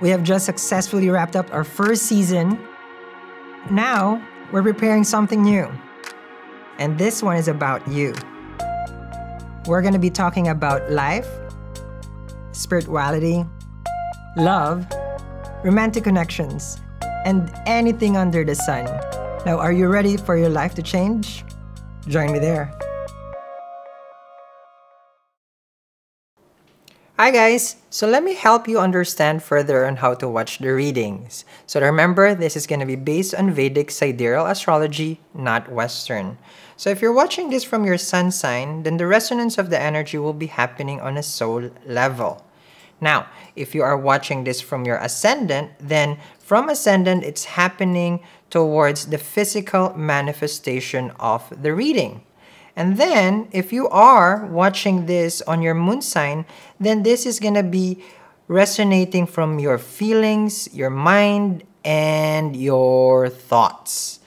We have just successfully wrapped up our first season. Now, we're preparing something new. And this one is about you. We're going to be talking about life, spirituality, love, romantic connections, and anything under the sun. Now, are you ready for your life to change? Join me there. Hi guys! So let me help you understand further on how to watch the readings. So remember, this is going to be based on Vedic sidereal astrology, not Western. So if you're watching this from your sun sign, then the resonance of the energy will be happening on a soul level. Now, if you are watching this from your ascendant, then from ascendant, it's happening towards the physical manifestation of the reading. And then, if you are watching this on your moon sign, then this is going to be resonating from your feelings, your mind, and your thoughts.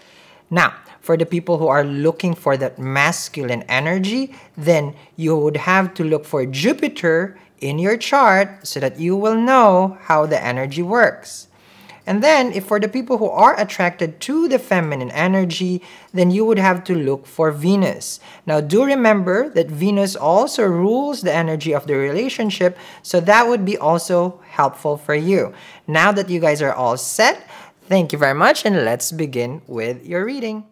Now, for the people who are looking for that masculine energy, then you would have to look for Jupiter in your chart so that you will know how the energy works. And then, if for the people who are attracted to the feminine energy, then you would have to look for Venus. Now, do remember that Venus also rules the energy of the relationship, so that would be also helpful for you. Now that you guys are all set, thank you very much, and let's begin with your reading.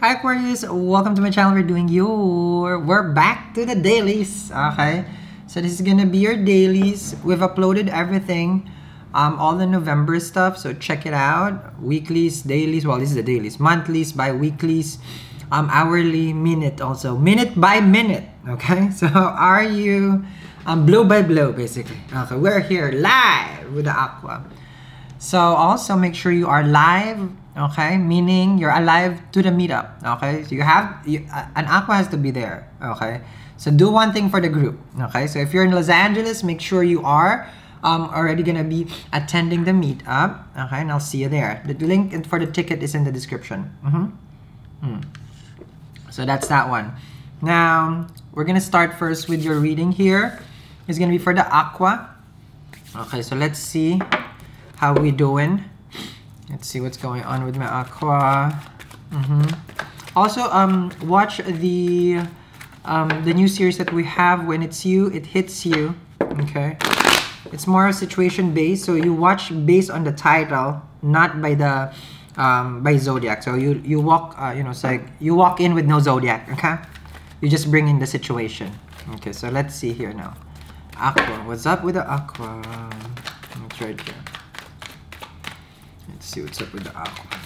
Hi Aquarius, welcome to my channel. We're doing your, we're back to the dailies, okay? So this is gonna be your dailies. We've uploaded everything um, all the November stuff. So check it out. Weeklies, dailies. Well, this is the dailies. Monthlies, bi-weeklies, um, hourly, minute also. Minute by minute. Okay. So are you um, blow by blow basically? Okay. We're here live with the Aqua. So also make sure you are live. Okay. Meaning you're alive to the meetup. Okay. So you have you, uh, an Aqua has to be there. Okay. So do one thing for the group. Okay. So if you're in Los Angeles, make sure you are um, already gonna be attending the meetup. Okay, and I'll see you there. The link for the ticket is in the description. Mm -hmm. mm. So that's that one. Now, we're gonna start first with your reading here. It's gonna be for the aqua. Okay, so let's see how we doing. Let's see what's going on with my aqua. Mm -hmm. Also, um, watch the um, the new series that we have. When it's you, it hits you. Okay. It's more situation based, so you watch based on the title, not by the um, by zodiac. So you you walk, uh, you know, it's like you walk in with no zodiac. Okay, you just bring in the situation. Okay, so let's see here now. Aqua, what's up with the aqua? It's right here. Let's see what's up with the aqua.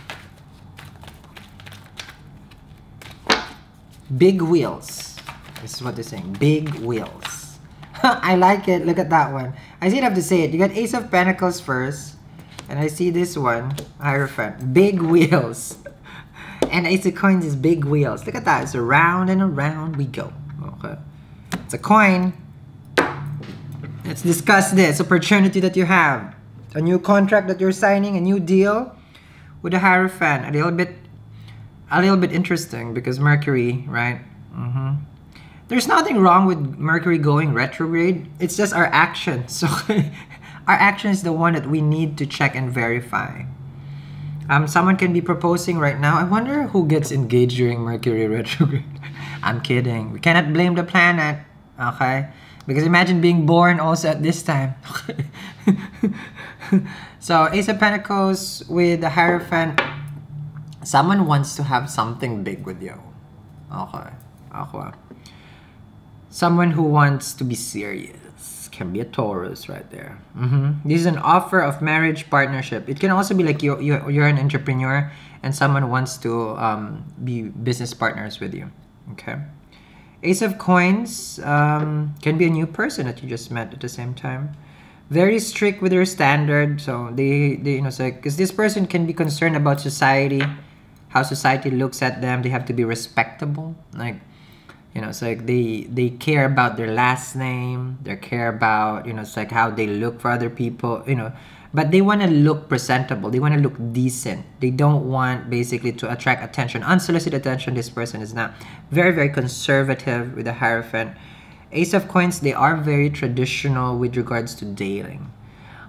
Big wheels. This is what they're saying. Big wheels. I like it. Look at that one. I still have to say it. You got Ace of Pentacles first. And I see this one. Hierophant. Big wheels. and Ace of Coins is big wheels. Look at that. It's around and around we go. Okay. It's a coin. Let's discuss this opportunity that you have. A new contract that you're signing, a new deal with a Hierophant. A little bit a little bit interesting because Mercury, right? Mm-hmm. There's nothing wrong with Mercury going retrograde. It's just our action. So our action is the one that we need to check and verify. Um, someone can be proposing right now. I wonder who gets engaged during Mercury retrograde. I'm kidding. We cannot blame the planet. Okay? Because imagine being born also at this time. so Ace of Pentacles with the Hierophant. Someone wants to have something big with you. Okay. Okay someone who wants to be serious can be a Taurus right there. Mm-hmm. This is an offer of marriage partnership. It can also be like you, you you're an entrepreneur and someone wants to um, be business partners with you. Okay. Ace of Coins um, can be a new person that you just met at the same time. Very strict with their standard, so they, they you know, so because this person can be concerned about society, how society looks at them. They have to be respectable, like you know it's like they they care about their last name they care about you know it's like how they look for other people you know. But they want to look presentable they want to look decent. They don't want basically to attract attention unsolicited attention. This person is not very very conservative with the hierophant. Ace of coins they are very traditional with regards to dating.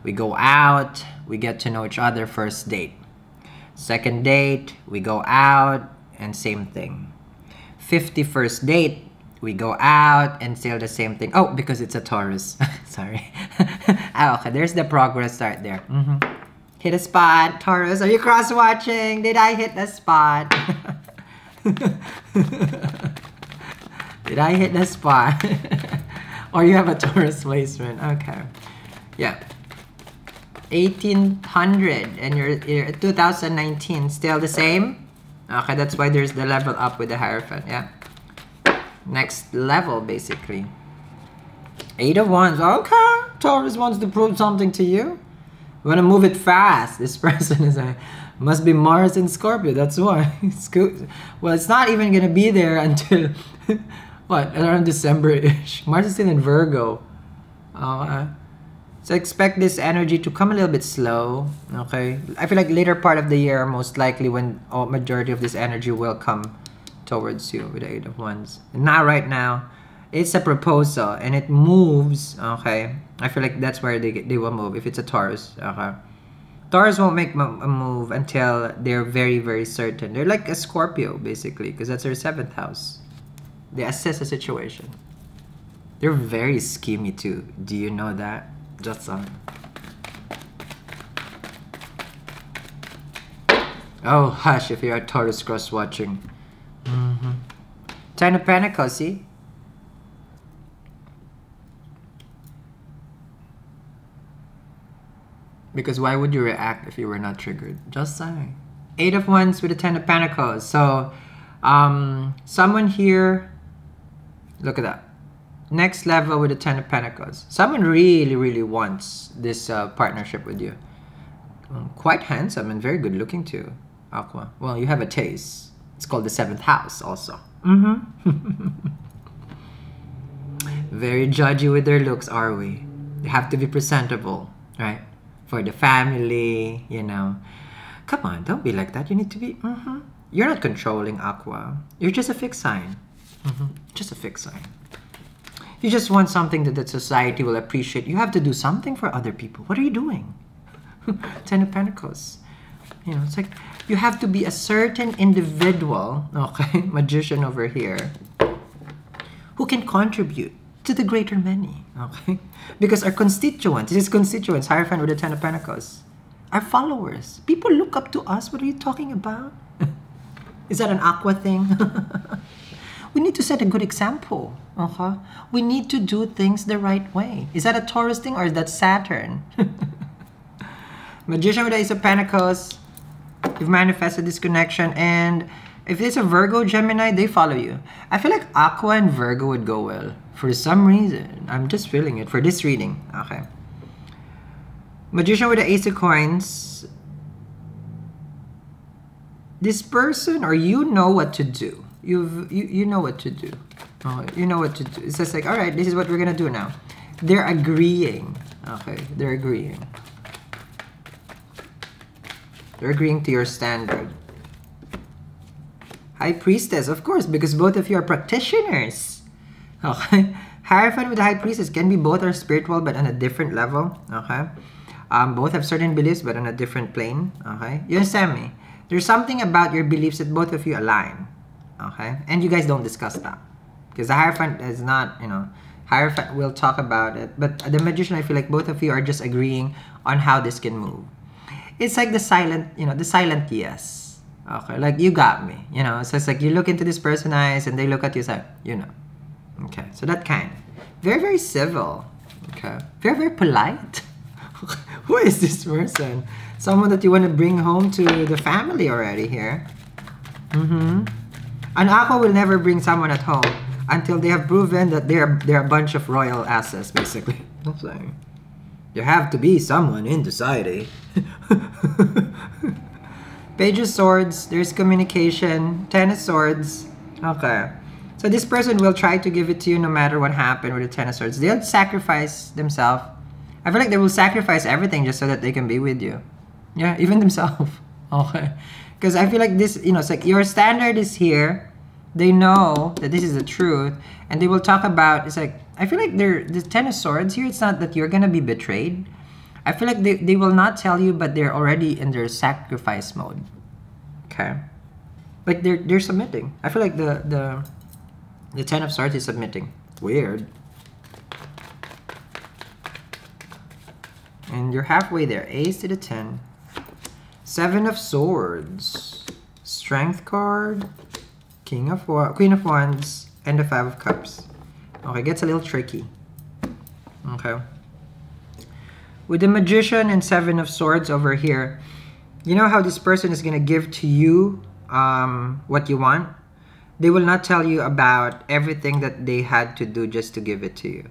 We go out, we get to know each other first date. Second date, we go out and same thing. 51st date, we go out and still the same thing. Oh, because it's a Taurus. Sorry. ah, okay, there's the progress start there. Mm-hmm. Hit a spot. Taurus, are you cross-watching? Did I hit the spot? Did I hit the spot? or you have a Taurus placement. Okay. Yeah. 1800 and you're, you're 2019 still the same okay that's why there's the level up with the hierophant yeah. Next level basically. Eight of wands okay. Taurus wants to prove something to you. We want to move it fast. This person is a must be mars and scorpio that's why. Well it's not even gonna be there until what around december-ish. Mars is still in virgo. Uh, so expect this energy to come a little bit slow, okay? I feel like later part of the year, most likely when oh, majority of this energy will come towards you with the Eight of Wands. Not right now. It's a proposal and it moves, okay? I feel like that's where they, they will move if it's a Taurus, okay? Taurus won't make a move until they're very, very certain. They're like a Scorpio, basically, because that's their seventh house. They assess a situation. They're very schemy too. Do you know that? Just on. Oh, hush if you're a Taurus cross watching. Mm -hmm. Ten of Pentacles, see? Because why would you react if you were not triggered? Just saying. Eight of Wands with a Ten of Pentacles. So, um, someone here, look at that next level with the Ten of Pentacles. Someone really, really wants this uh, partnership with you. Um, quite handsome and very good looking too, Aqua. Well, you have a taste. It's called the Seventh House also. Mm-hmm. very judgy with their looks, are we? They have to be presentable, right? For the family, you know. Come on, don't be like that. You need to be. Mm-hmm. You're not controlling Aqua. You're just a fixed sign. Mm-hmm. Just a fixed sign you just want something that the society will appreciate, you have to do something for other people. What are you doing? Ten of Pentacles. You know, it's like you have to be a certain individual, okay, magician over here, who can contribute to the greater many, okay? Because our constituents, this is constituents, Hierophant with the Ten of Pentacles, our followers, people look up to us. What are you talking about? is that an aqua thing? We need to set a good example. Uh-huh. We need to do things the right way. Is that a Taurus thing or is that Saturn? Magician with the Ace of Pentacles. You've manifested this connection and if it's a Virgo, Gemini, they follow you. I feel like Aqua and Virgo would go well. For some reason. I'm just feeling it for this reading. Okay. Magician with the Ace of Coins. This person or you know what to do you've you, you know what to do. Oh, you know what to do. It's just like all right this is what we're gonna do now. They're agreeing. Okay they're agreeing. They're agreeing to your standard. High priestess of course because both of you are practitioners. Okay. Hierophant with the High Priestess. Can be both are spiritual but on a different level. Okay, um, both have certain beliefs but on a different plane. Okay, you understand me? There's something about your beliefs that both of you align okay? And you guys don't discuss that. Because the hierophant is not you know hierophant will talk about it. But the magician i feel like both of you are just agreeing on how this can move. It's like the silent you know the silent yes. Okay? Like you got me you know? So it's like you look into this person's eyes and they look at you like you know. Okay? So that kind. Very very civil. Okay? Very very polite. Who is this person? Someone that you want to bring home to the family already here. Mm-hmm an Aqua will never bring someone at home until they have proven that they're they're a bunch of royal asses, basically. I'm saying. There have to be someone in society. Page of Swords, there's communication. Ten of Swords. Okay. So this person will try to give it to you no matter what happened with the Ten of Swords. They'll sacrifice themselves. I feel like they will sacrifice everything just so that they can be with you. Yeah, even themselves. Okay. Because I feel like this, you know, it's like your standard is here. They know that this is the truth. And they will talk about, it's like, I feel like they're, the Ten of Swords here, it's not that you're to be betrayed. I feel like they, they will not tell you, but they're already in their sacrifice mode. Okay. Like they're they're submitting. I feel like the the the ten of swords is submitting. Weird. And you're halfway there. Ace to the ten. Seven of swords. Strength card. King of Queen of Wands. And the Five of Cups. Okay, gets a little tricky. Okay. With the Magician and Seven of Swords over here, you know how this person is going to give to you um, what you want? They will not tell you about everything that they had to do just to give it to you.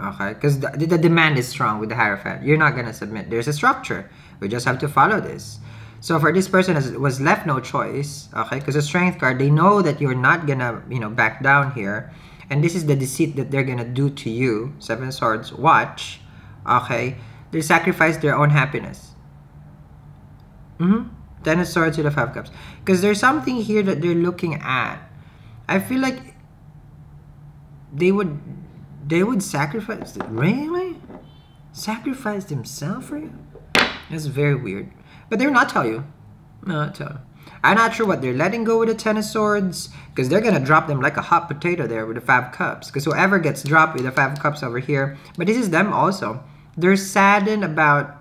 Okay? Because the, the demand is strong with the Hierophant. You're not going to submit. There's a structure. We just have to follow this. So for this person was left no choice, okay? Because the strength card, they know that you're not gonna, you know, back down here. And this is the deceit that they're gonna do to you. Seven Swords, watch. Okay? They sacrifice their own happiness. Mm-hmm. Ten of Swords with the Five Cups. Because there's something here that they're looking at. I feel like they would they would sacrifice really? Sacrifice themselves for you? That's very weird. But they're not tell you. Not tell you. I'm not sure what they're letting go with the Ten of Swords because they're to drop them like a hot potato there with the Five Cups because whoever gets dropped with the Five Cups over here, but this is them also. They're saddened about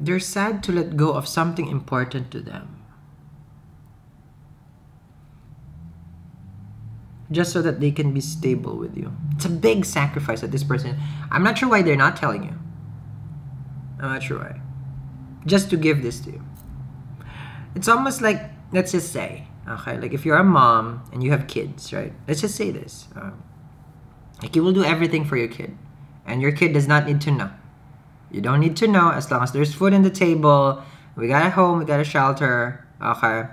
they're sad to let go of something important to them. Just so that they can be stable with you. It's a big sacrifice that this person. I'm not sure why they're not telling you. I'm not sure why. Just to give this to you. It's almost like, let's just say, okay, like if you're a mom and you have kids, right? Let's just say this. Um, like you will do everything for your kid. And your kid does not need to know. You don't need to know as long as there's food on the table. We got a home, we got a shelter. Okay.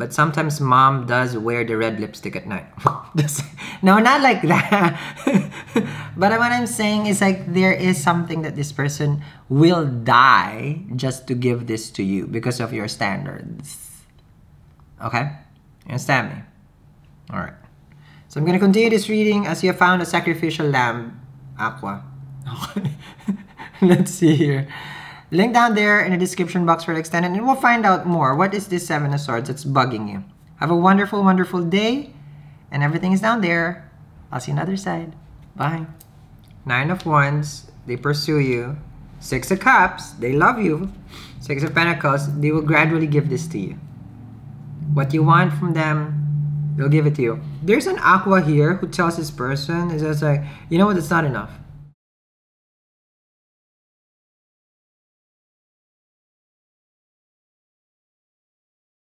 But sometimes mom does wear the red lipstick at night. no, not like that. but what I'm saying is like there is something that this person will die just to give this to you because of your standards. Okay? You understand me? Alright. So I'm gonna continue this reading as you have found a sacrificial lamb, Aqua. Let's see here. Link down there in the description box for the extended and we'll find out more. What is this Seven of Swords that's bugging you? Have a wonderful, wonderful day. And everything is down there. I'll see you on the other side. Bye. Nine of Wands. They pursue you. Six of Cups. They love you. Six of Pentacles. They will gradually give this to you. What you want from them, they'll give it to you. There's an Aqua here who tells this person, is just like, you know what, it's not enough